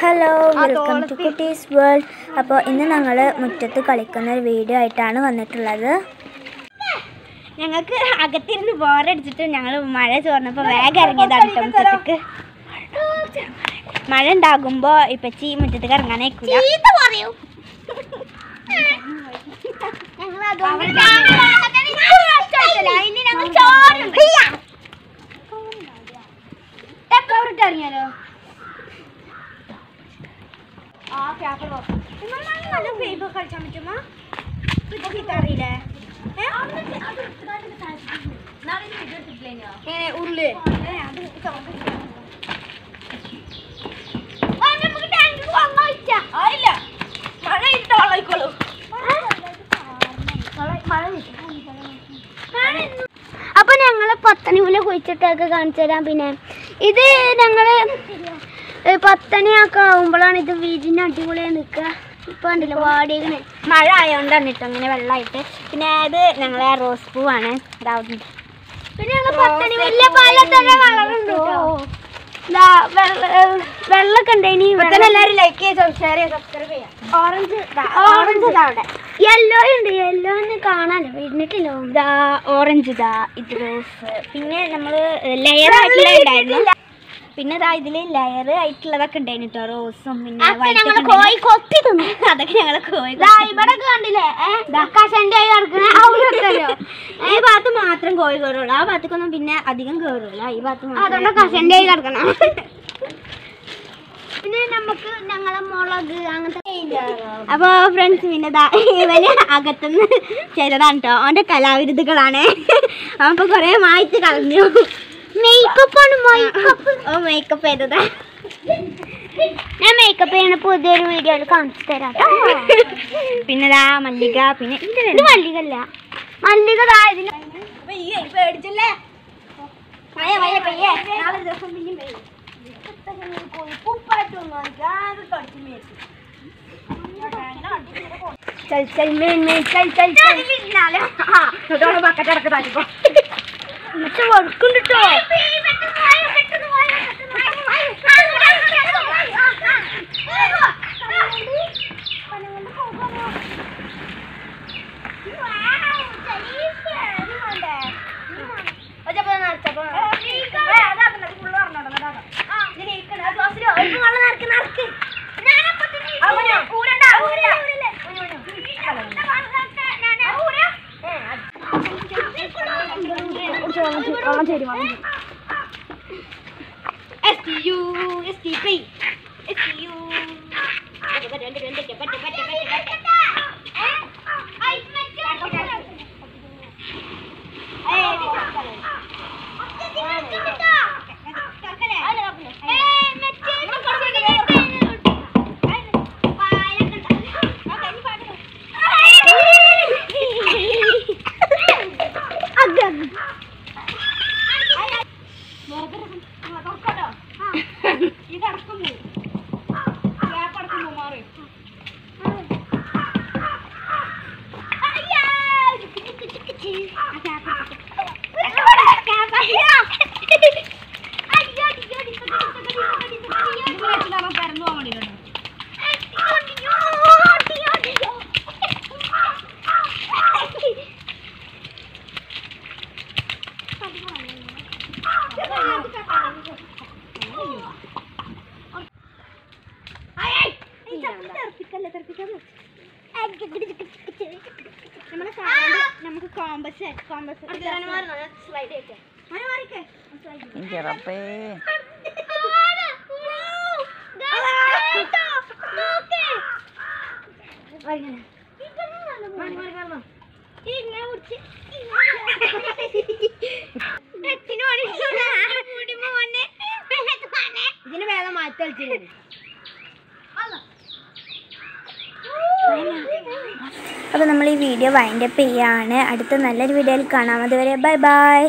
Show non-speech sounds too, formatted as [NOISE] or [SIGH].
Welcome to Kutties world അപ്പോൾ ഇന്ന് ഞങ്ങൾ മുറ്റത്ത് കളിക്കുന്ന ഒരു വീഡിയോ ആയിട്ടാണ് വന്നിട്ടുള്ളത്. ഞങ്ങൾക്ക് അകത്തിരുന്ന് ബോറടിച്ചിട്ട് ഞങ്ങൾ മഴ ചോർന്നപ്പോൾ വേഗം ഇറങ്ങിയതാണ് മുറ്റത്തേക്ക്. മഴ ഉണ്ടാകുമ്പോൾ ഇപ്പച്ചി മുറ്റത്തേക്ക് ഇറങ്ങാനേക്കില്ല ഇറങ്ങിയാലോ? ആ ക്യാപ്പ് നല്ല പേപ്പർ കളിച്ചാൻ പറ്റുമോ അറിയില്ലേ? മഴ ഇട്ട അപ്പൊ ഞങ്ങൾ പത്തണിമുല കുഴിച്ചിട്ടൊക്കെ കാണിച്ചു തരാം പിന്നെ. ഇത് ഞങ്ങൾ പത്തണിയൊക്കെ ആവുമ്പോഴാണ് ഇത് വീടിന് അടിപൊളിയായി നിൽക്കുക. ഇപ്പൊ കണ്ടില്ല വാടിയങ്ങനെ മഴ ആയതുകൊണ്ടാണ് കേട്ടോ അങ്ങനെ വെള്ളമായിട്ട്. പിന്നെ അത് ഞങ്ങളെ റോസ് പൂവാണ്. പിന്നെ ഞങ്ങൾ പത്തണി വലിയ പലതര കളറുണ്ട് കേട്ടോ. ദാ വെള്ള- ഏ, വെള്ളമൊക്കെ ഉണ്ട് ഇനി എല്ലാവരും ലൈക്ക് ചെയ്ത് ഷെയർ ചെയ്ത് സബ്സ്ക്രൈബ് ചെയ്യാം ഓറഞ്ച് ഓറഞ്ച് ഇതാ അവിടെ. യെല്ലോ ഉണ്ട് യെല്ലോ ഒന്ന് കാണാല്ലോ വീടിനിട്ടില്ലോ ഇതാ ഓറഞ്ച് ഇതാ ഇത് റോസ് പിന്നെ നമ്മൾ ലെയർ ആയിട്ടുള്ള ഉണ്ടായിരുന്നു പിന്നെ ഇതാ ഇതിൽ ലെയർ ആയിട്ടുള്ളതൊക്കെ ഉണ്ടായിരുന്നു കേട്ടോ റോസും പിന്നെ ഒക്കെ കോഴി കൊത്തി തിന്നു. അതൊക്കെ ഞങ്ങളെ കോഴി ഇവിടെ കണ്ടില്ലേ? കഷന്റെ [LAUGHS] ഈ ഭാഗത്ത് മാത്രം കോഴി കയറുള്ളൂ ആ ഭാഗത്തേക്കൊന്നും പിന്നെ അധികം കയറുള്ള ഈ ഭാഗത്ത് അതുകൊണ്ട് കഷന്റെ കിടക്കണം [LAUGHS] പിന്നെ നമുക്ക് ഞങ്ങളെ മുളക് അങ്ങനത്തെ അപ്പൊ ഫ്രണ്ട്സ് പിന്നെ ഇവന് അകത്തുനിന്ന് ചെയ്തതാണ് കേട്ടോ അവന്റെ കലാവിരുദ്ധകളാണ് അപ്പൊ കൊറേ മായ്ച്ച് കളഞ്ഞു. മേക്കപ്പ് ആണ് മേക്കപ്പ് ഓ മേക്കപ്പ് ചെയ്തതാ ഞാൻ മേക്കപ്പ് ചെയ്യണ പുതിയൊരു വീഡിയോയിൽ കാണിച്ചു തരാം. പിന്നെ ദാ മല്ലിക പിന്നെ ഇത് മല്ലികല്ല മല്ലിക ദാ ഇതിന് പേടിച്ചല്ലേ? ചൽ ചൽ പെയ്യേ. നാളെ ചൽ ചൽ ചൽ ചൽ മേൻ മേൻ ചൽ ചൽ ചൽ എന്നിട്ട് കൊടുക്കുന്നുട്ടോ STU, നമുക്ക് കോമ്പസ് കോമ്പസ് ഇതിന് അപ്പോൾ നമ്മൾ ഈ വീഡിയോ വൈൻഡപ്പ് ചെയ്യാണ്. അടുത്ത നല്ലൊരു വീഡിയോയിൽ കാണാം. അതുവരെ ബൈ ബൈ.